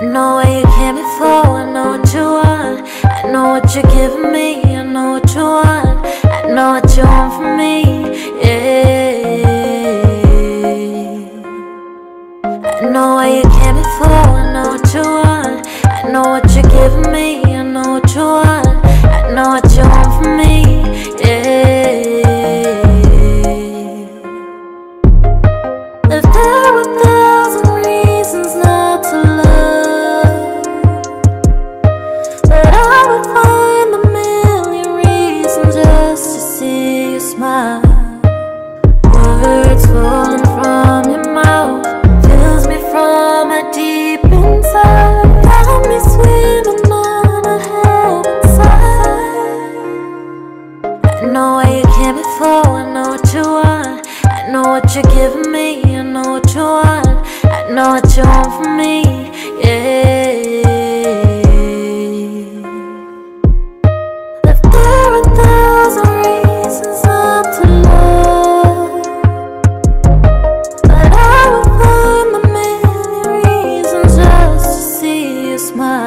I know where you came before, I know what you want. I know what you're giving me, I know what you want. I know what you want from me, yeah. I know where you came before, I know what you want. I know what you're giving me, I know what you want. I know what smile. Words falling from your mouth fills me from a deep inside. Got me swimming on a heaven side. I know where you came before, I know what you want. I know what you're giving me, I know what you want. I know what you want from me,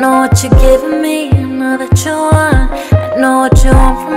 know what you're giving me, I know that you want. I know what you want